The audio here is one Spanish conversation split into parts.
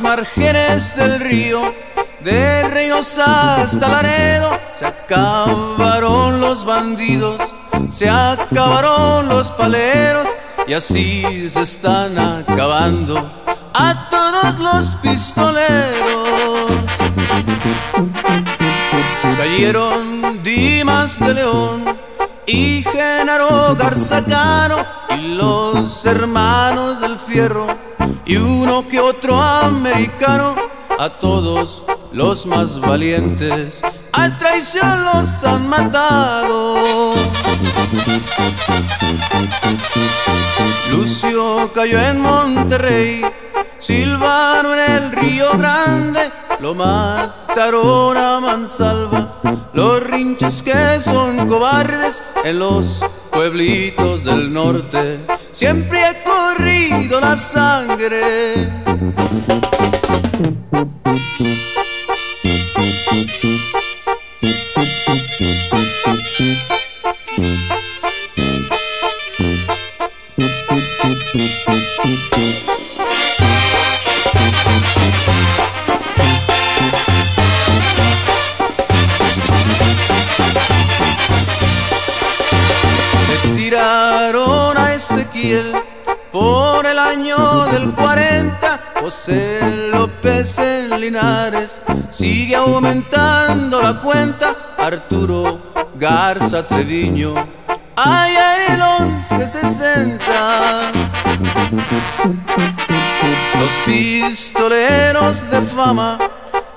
márgenes del río, de Reynosa hasta Laredo, se acabaron los bandidos, se acabaron los paleros y así se están acabando a todos los pistoleros. Cayeron Dimas de León y Genaro Garzacano y los hermanos del fierro y uno que otro americano, a todos los más valientes, a traición los han matado. Lucio cayó en Monterrey, Silvano en el Río Grande, lo mataron a mansalva. Los rinches que son cobardes en los pueblitos del norte, siempre ha corrido la sangre. Por el año del 40. José López en Linares sigue aumentando la cuenta. Arturo Garza Treviño, en el 1160. Los pistoleros de fama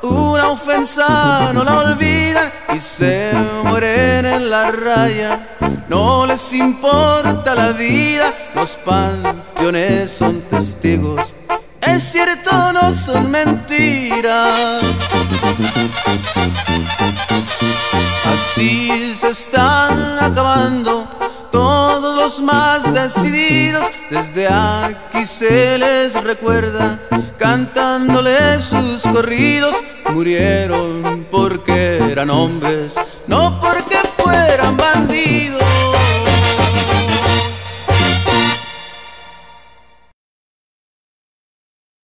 una ofensa no la olvidan y se mueren en la raya. No les importa la vida, los panteones son testigos. Es cierto, no son mentiras. Así se están acabando todos los más decididos. Desde aquí se les recuerda cantándoles sus corridos. Murieron porque eran hombres, no porque